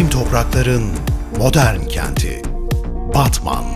Kadim toprakların modern kenti. Batman.